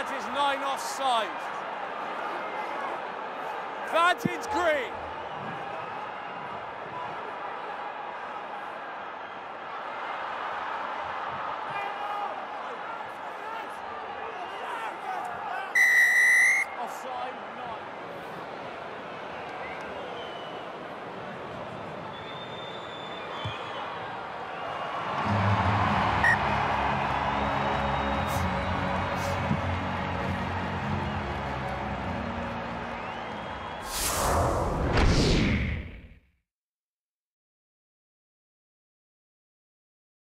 That is nine offside. That is green.